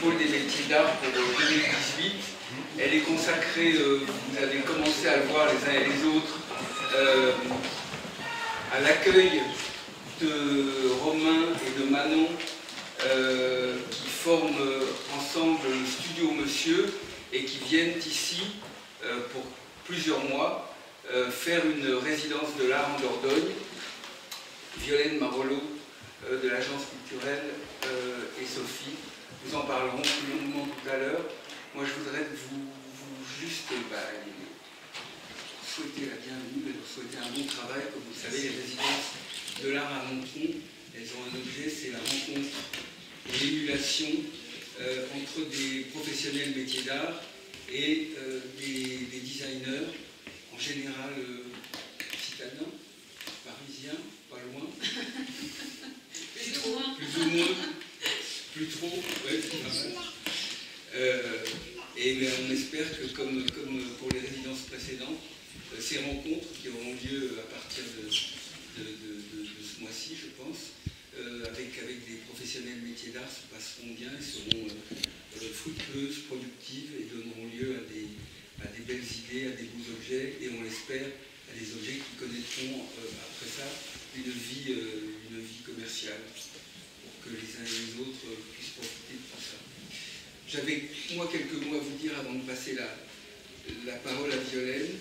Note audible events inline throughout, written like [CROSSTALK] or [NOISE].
pôle des métiers d'art pour 2018. Elle est consacrée, vous avez commencé à le voir les uns et les autres, à l'accueil de Romain et de Manon qui forment ensemble le studio Monsieur et qui viennent ici pour plusieurs mois faire une résidence de l'art en Dordogne. Violaine Marolo de l'agence culturelle et Sophie nous en parlerons plus longuement tout à l'heure. Moi je voudrais vous, juste bah, souhaiter la bienvenue et vous souhaiter un bon travail. Comme vous savez, les résidences de l'art à Montron, elles ont un objet, c'est la rencontre et l'émulation euh, entre des professionnels métiers d'art et euh, des, designers, en général euh, citadins, parisiens, pas loin. Plus ou moins. Plus trop, ouais, et on espère que, comme, pour les résidences précédentes, ces rencontres qui auront lieu à partir de, ce mois-ci, je pense, euh, avec, avec des professionnels métiers d'art se passeront bien et seront euh, euh, fructueuses, productives et donneront lieu à des, belles idées, à des beaux objets et on l'espère à des objets qui connaîtront après ça une vie, une vie commerciale les uns et les autres puissent profiter de tout ça. J'avais moi quelques mots à vous dire avant de passer la, la parole à Violaine.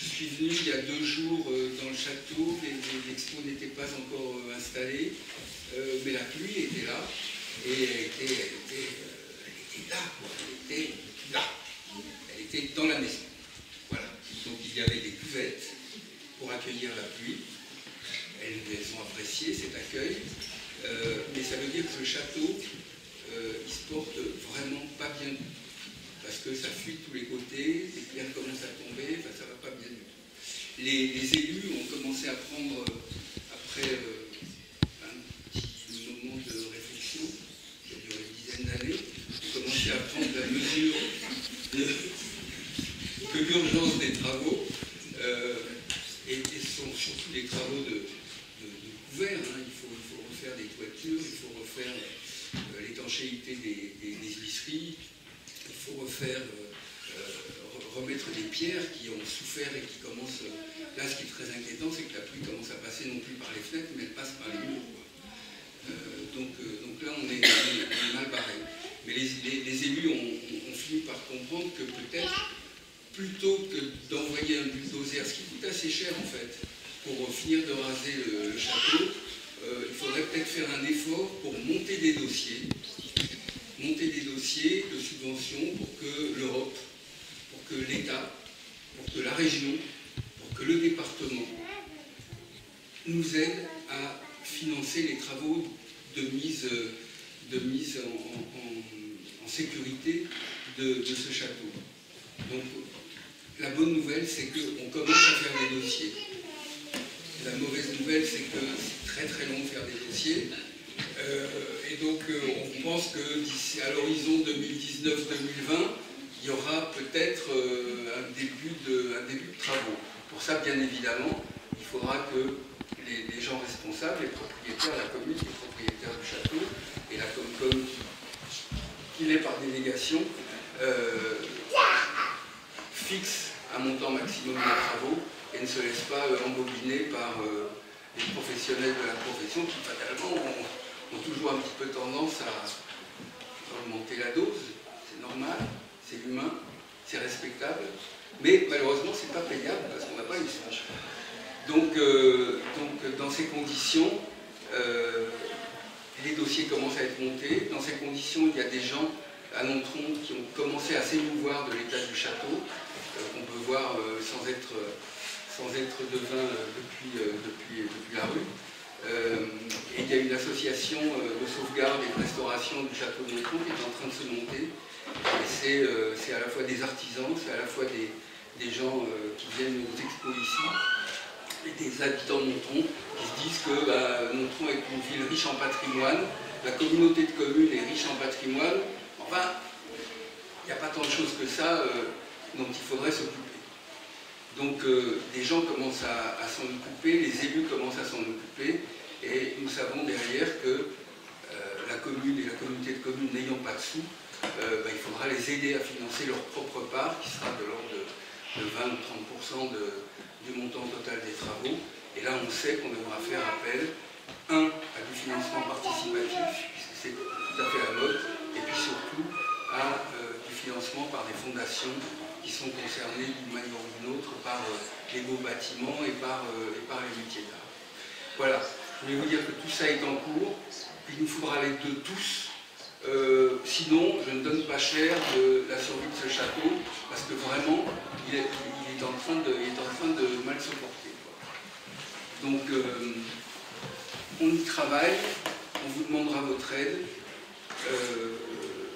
Je suis venu il y a deux jours euh, dans le château, l'expo n'était pas encore euh, installée, euh, mais la pluie était là, et elle était, là, elle était là, elle était dans la maison. Voilà. Donc il y avait des cuvettes pour accueillir la pluie. Elles, ont apprécié accueil, mais ça veut dire que le château, il se porte vraiment pas bien parce que ça fuit de tous les côtés, les pierres commencent à tomber, ça va pas bien du tout. Les, élus ont commencé à prendre, euh, après euh, un petit moment de réflexion, qui a duré une dizaine d'années, ont commencé à prendre la mesure de, l'urgence des travaux, euh, et, ce sont surtout des travaux de, couvert, hein. il, faut, refaire des toitures, il faut refaire l'étanchéité des, des, il faut refaire, euh, euh, remettre des pierres qui ont souffert et qui commencent. Euh, là, ce qui est très inquiétant, c'est que la pluie commence à passer non plus par les fenêtres, mais elle passe par les murs. donc, là, on est, mal barré. Mais les, élus ont, fini par comprendre que peut-être, plutôt que d'envoyer un bulldozer, ce qui coûte assez cher en fait, pour finir de raser le, château, faire un effort pour monter des dossiers monter des dossiers de subvention pour que l'Europe, pour que l'État, pour que la région, pour que le département nous aide à financer les travaux de mise, de mise en, sécurité de, ce château. Donc la bonne nouvelle, c'est qu'on commence à faire des dossiers. La mauvaise nouvelle, c'est que c'est très très long de faire des dossiers. Euh, et donc euh, on pense que à l'horizon 2019-2020, il y aura peut-être euh, un, début de, travaux. Pour ça, bien évidemment, il faudra que les, gens responsables, les propriétaires, la commune, les propriétaires du château et la Comcom qui, est par délégation, fixent un montant maximum de travaux et ne se laissent pas embobiner par les professionnels de la profession qui fatalement ont toujours un petit peu tendance à augmenter la dose. C'est normal, c'est humain, c'est respectable. Mais malheureusement, ce n'est pas payable parce qu'on n'a pas une sage. Donc, euh, donc, dans ces conditions, euh, les dossiers commencent à être montés. Dans ces conditions, il y a des gens à Nontron qui ont commencé à s'émouvoir de l'état du château, euh, qu'on peut voir sans, être, sans être devin depuis, depuis, depuis la rue. Euh, et il y a une association euh, de sauvegarde et de restauration du château de Montron qui est en train de se monter. Euh, c'est à la fois des artisans, c'est à la fois des, gens qui viennent aux expos ici, et des habitants de Montron qui se disent que bah, Montron est une ville riche en patrimoine, la communauté de communes est riche en patrimoine. Enfin, il n'y a pas tant de choses que ça dont il faudrait s'occuper. Donc euh, des gens commencent à, s'en occuper, les élus commencent à s'en occuper, et nous savons derrière que euh, la commune et la communautés de communes n'ayant pas de sous, bah, il faudra les aider à financer leur propre part, qui sera de l'ordre de, 20 ou 30% du montant total des travaux. Et là, on sait qu'on devra faire appel, un, à du financement participatif, puisque c'est tout à fait la mode, et puis surtout à du financement par des fondations qui sont concernées d'une manière ou d'une autre par les beaux bâtiments et par, et par les métiers d'art. Voilà, je voulais vous dire que tout ça est en cours, il nous faudra l'aide de tous. Euh, sinon, je ne donne pas cher de la survie de ce château, parce que vraiment, il est, en, train de, en train de mal se porter. Donc, euh, on y travaille, on vous demandera votre aide, euh,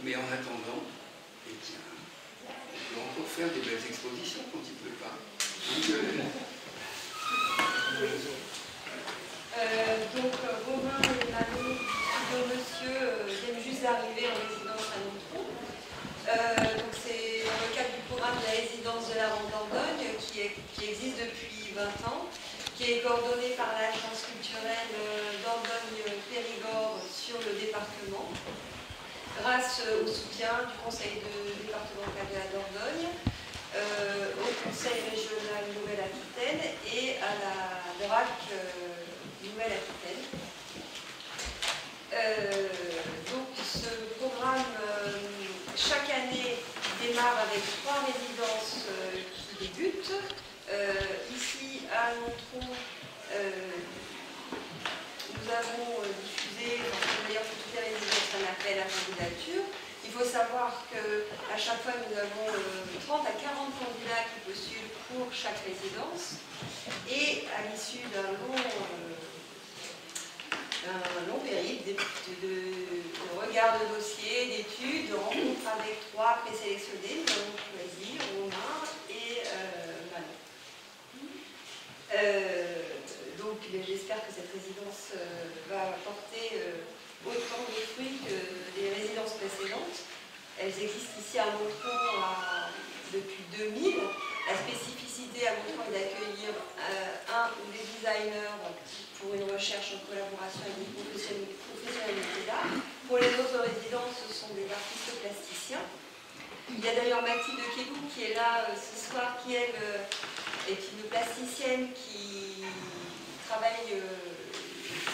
mais en attendant, peut encore faire des belles expositions quand il ne peut pas. Euh, donc Romain et Manon, de monsieur, euh, viennent juste d'arriver en résidence à Nontron. Euh, donc c'est dans le cadre du programme de la résidence de la Rente Dordogne qui, existe depuis 20 ans, qui est coordonné par l'agence culturelle Dordogne-Périgord sur le département, grâce au soutien du conseil départemental de la Dordogne, au conseil régional Nouvelle-Aquitaine et à la DRAC Nouvelle-Aquitaine. Euh, donc ce programme, euh, chaque année, démarre avec trois résidences euh, qui débutent. ici, à Nontron, nous avons diffusé, d'ailleurs pour toutes les résidences, un appel à candidature. Il faut savoir qu'à chaque fois, nous avons 30 à 40 candidats chaque résidence. Et à l'issue d'un long un long périple de, regard de dossier, d'études, de rencontres avec trois présélectionnés. Nous avons choisi Romain et euh, Manon. Euh, donc j'espère que cette résidence euh, va apporter autant de fruits que les résidences précédentes. Elles existent ici à Montron depuis 2000. La spécificité à Montron est d'accueillir un ou des designers pour une recherche en collaboration avec des professionnels d'art. Pour les autres résidents, ce sont des artistes plasticiens. Il y a d'ailleurs Mathilde Kébou qui est là euh, ce soir, qui euh, est une plasticienne qui travaille euh,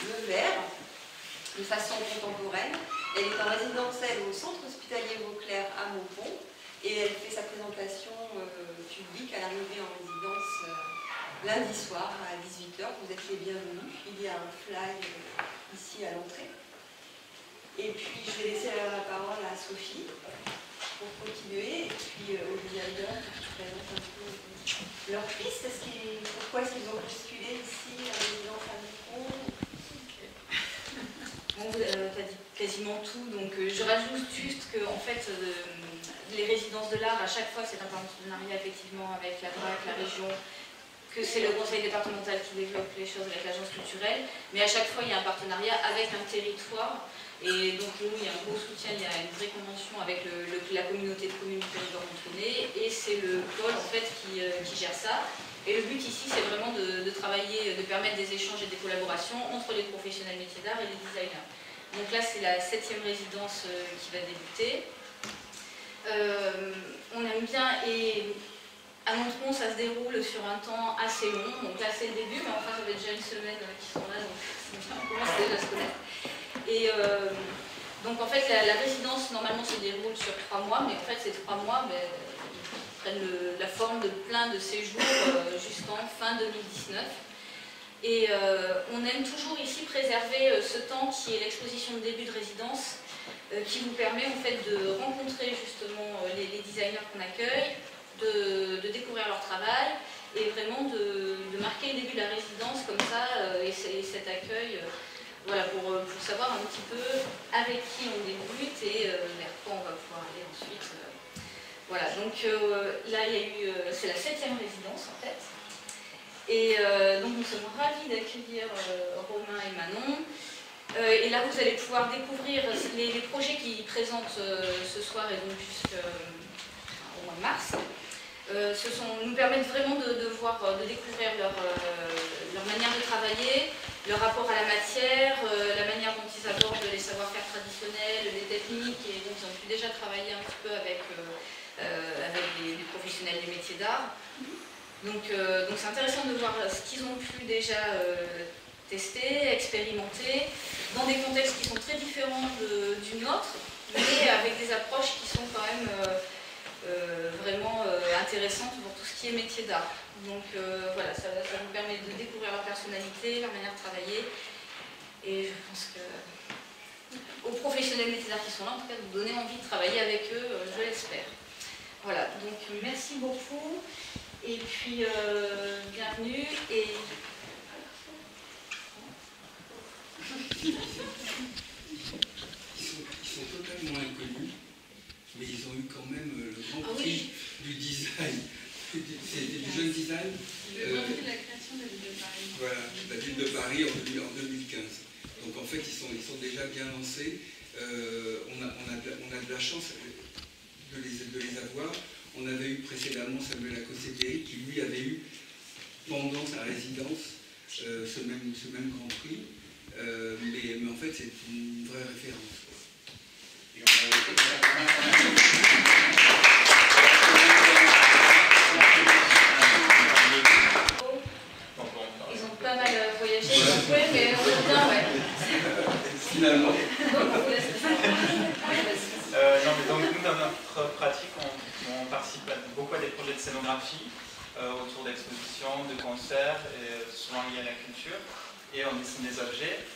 le verre de façon contemporaine. Elle est en résidence, elle, au centre hospitalier Vauclair à Maupont et elle fait sa présentation publique à l'arrivée en résidence lundi soir à 18h. Vous êtes les bienvenus. Il y a un fly euh, ici à l'entrée. Et puis je vais laisser la parole à Sophie pour continuer. Et puis euh, aux designers qui présentent un peu euh, leur piste. pourquoi est-ce qu'ils ont postulé ici à résidence à Micron [LAUGHS] Bon, tu as dit quasiment tout, donc je rajoute juste que en fait, les résidences de l'art, à chaque fois, c'est un partenariat effectivement avec la DRAC, la région, que c'est le conseil départemental qui développe les choses avec l'agence culturelle, mais à chaque fois il y a un partenariat avec un territoire, et donc nous il y a un gros soutien, il y a une vraie convention avec la communauté de communes du territoire et c'est le pôle en fait euh, qui, gère ça. Et le but ici c'est vraiment de, travailler, de permettre des échanges et des collaborations entre les professionnels métiers d'art et les designers. Donc là c'est la septième résidence euh, qui va débuter. Euh, on aime bien et à Montron, ça se déroule sur un temps assez long, donc là c'est le début, mais enfin ça fait déjà une semaine qu'ils sont là, donc on commence déjà à se connaître. Et euh, donc en fait la, résidence normalement se déroule sur trois mois, mais en fait ces trois mois prennent la forme de plein de séjours euh, jusqu'en fin 2019. Et euh, on aime toujours ici préserver ce temps qui est l'exposition de début de résidence, qui vous permet en fait de rencontrer justement les designers qu'on accueille, de, découvrir leur travail et vraiment de, marquer le début de la résidence comme ça euh, et, cet accueil euh, voilà, pour, euh, pour, savoir un petit peu avec qui on débute et vers quoi on va pouvoir aller ensuite. Voilà, donc là il y a eu, c'est la septième résidence en fait. Et donc nous sommes ravis d'accueillir Romain et Manon. et là vous allez pouvoir découvrir les, projets qu'ils présentent ce soir et donc jusqu'au mois de mars. Ce sont, nous permettent vraiment de, voir, de découvrir leur, leur, manière de travailler, leur rapport à la matière, la manière dont ils abordent les savoir-faire traditionnels, les techniques, et donc ils ont pu déjà travailler un petit peu avec, avec les, professionnels des métiers d'art. Donc donc c'est intéressant de voir ce qu'ils ont pu déjà tester, expérimenter, dans des contextes qui sont très différents du nôtre, mais avec des approches qui sont quand même euh, euh, vraiment euh, intéressantes pour tout ce qui est métier d'art. Donc voilà, ça, nous permet de découvrir leur personnalité, leur manière de travailler, et je pense que aux professionnels métiers d'art qui sont là, en tout cas, de vous donner envie de travailler avec eux, je l'espère. Voilà, donc merci beaucoup, et puis bienvenue, et ils, sont, totalement inconnus, mais ils ont eu quand même euh, le grand ah prix du design. Du jeune design. Le grand prix de la création de la ville de Paris. Voilà, la ville de Paris en, 2015. Donc en fait, ils sont, ils sont déjà bien lancés. Euh, on, a, on, a de, la chance de les, de les avoir. On avait eu précédemment Samuel Acosseteri qui lui avait eu pendant sa résidence euh, ce, même, ce même grand prix. Euh, mais, en fait, c'est une vraie référence. Ils ont pas mal voyagé, mais on est bien, ouais. Finalement. Euh, non, mais donc, nous, dans notre pratique, on, participe beaucoup à des projets de scénographie euh, autour d'expositions, de concerts, et souvent liés à la culture et on dessine des objets.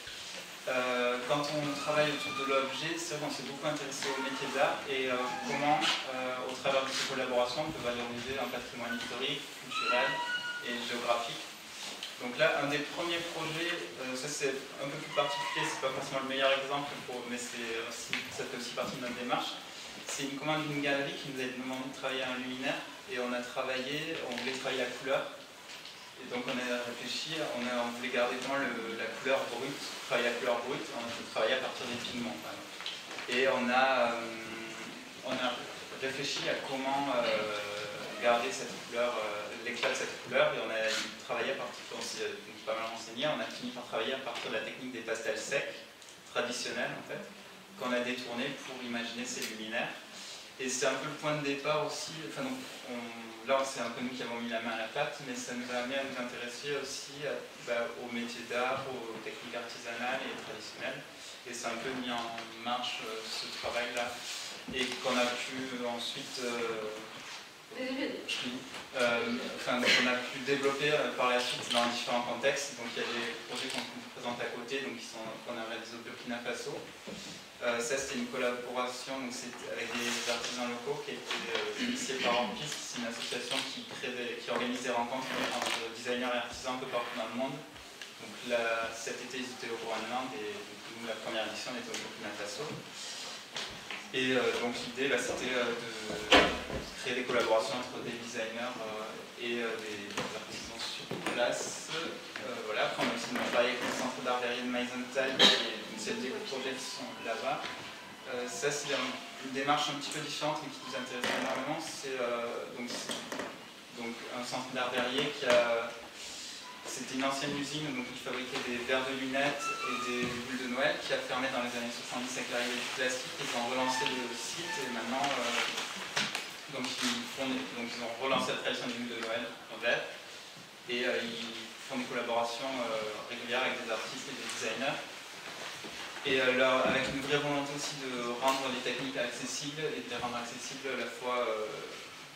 Euh, quand on travaille autour de l'objet, c'est vrai qu'on s'est beaucoup intéressé au métier d'art et euh, comment, euh, au travers de ces collaborations, on peut valoriser un patrimoine historique, culturel et géographique. Donc là, un des premiers projets, ça c'est un peu plus particulier, c'est pas forcément le meilleur exemple, mais ça fait aussi partie de notre démarche. C'est une commande d'une galerie qui nous a demandé de travailler un luminaire et on a travaillé, on voulait travailler la couleur et donc on a réfléchi, on, voulait garder vraiment la couleur brute, travailler la couleur brute, on a travaillé à partir des pigments. Et on a, euh, on a réfléchi à comment euh, garder cette couleur, euh, l'éclat de cette couleur, et on a travaillé à partir, on pas mal on a fini par travailler à partir de la technique des pastels secs, traditionnels en fait, qu'on a détourné pour imaginer ces luminaires. Et c'est un peu le point de départ aussi, enfin donc, on, là, c'est un peu nous qui avons mis la main à la pâte, mais ça nous a amené à nous intéresser aussi euh, bah, aux métiers d'art, aux techniques artisanales et traditionnelles. Et c'est un peu mis en marche euh, ce travail-là. Et qu'on a pu ensuite. Euh, enfin, on a pu développer par la suite dans différents contextes. Donc il y a des projets qu'on à côté, donc qui sont qu'on a réalisés au Burkina Faso. Euh, ça, c'était une collaboration donc avec des artisans locaux qui étaient euh, initiés par Ampiste. C'est une association qui, qui organise des rencontres entre designers et artisans un peu partout dans le monde. Donc là, cet été, ils étaient au Groenland et nous, la première édition, on était au Burkina Faso. Et euh, donc l'idée, bah, c'était de créer des collaborations entre des designers et des, artisans sur place. voilà. Après, on a aussi travaillé avec le centre d'art verrier de Meisenthal c'est des projets qui sont là-bas. Euh, ça, c'est une démarche un petit peu différente et qui nous intéresse énormément. C'est euh, donc, un centre d'art verrier qui a. C'était une ancienne usine donc, qui fabriquait des verres de lunettes et des boules de Noël qui a fermé dans les années 70 avec l'arrivée du plastique. Ils ont relancé le site et maintenant euh, donc, ils font donc, ils ont relancé la tradition des boules de Noël en verre et ils font des collaborations régulières avec des artistes et des designers et euh, avec une vraie volonté aussi de rendre les techniques accessibles et de les rendre accessibles à la fois euh,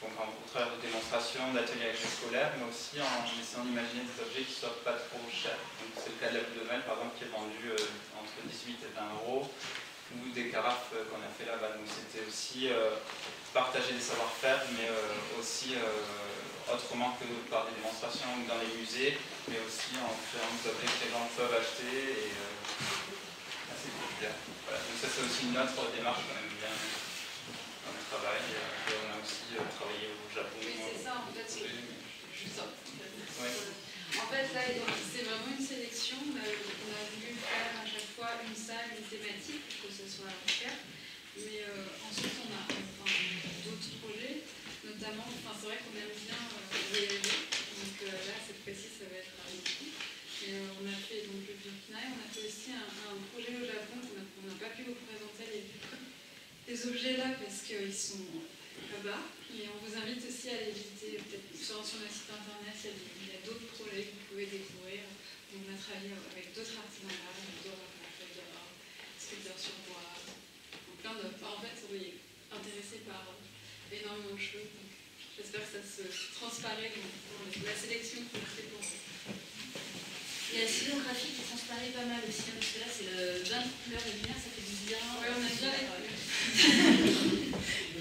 donc, au travers de démonstrations, d'ateliers scolaires, mais aussi en essayant d'imaginer des objets qui ne soient pas trop chers. C'est le cas de la boule de Noël, par exemple, qui est vendue euh, entre 18 et 20 euros, ou des carafes qu'on a fait là-bas. Donc c'était aussi partager des savoir-faire, mais aussi autrement que par des démonstrations ou dans les musées, mais aussi en créant des objets que les gens peuvent acheter. Et, voilà. Donc ça c'est aussi une autre démarche qu'on aime bien dans le travail. Et on a aussi euh, travaillé au Japon. Oui, c'est ça en fait. C'est ça. En fait, là, c'est vraiment une sélection. On a voulu faire à chaque fois une salle, une thématique, pour que ce soit clair. Mais euh, ensuite, on a enfin, d'autres projets, notamment, enfin, c'est vrai qu'on aime des objets là parce qu'ils sont là-bas. Mais on vous invite aussi à les visiter, peut-être sur, sur notre site internet, il y a, d'autres projets que vous pouvez découvrir. Donc, on a travaillé avec d'autres artisans là, d'autres sculpteurs, sculpteurs sur bois, plein de. en fait, on est intéressé par énormément de choses. J'espère que ça se transparaît dans la sélection qu'on a fait pour vous. Il y a le cinéographie qui transparaît pas mal aussi, hein, parce que là, c'est le bain de couleurs et lumière, ça fait du bien. Ouais, on a bien [LAUGHS] [LAUGHS] [LAUGHS]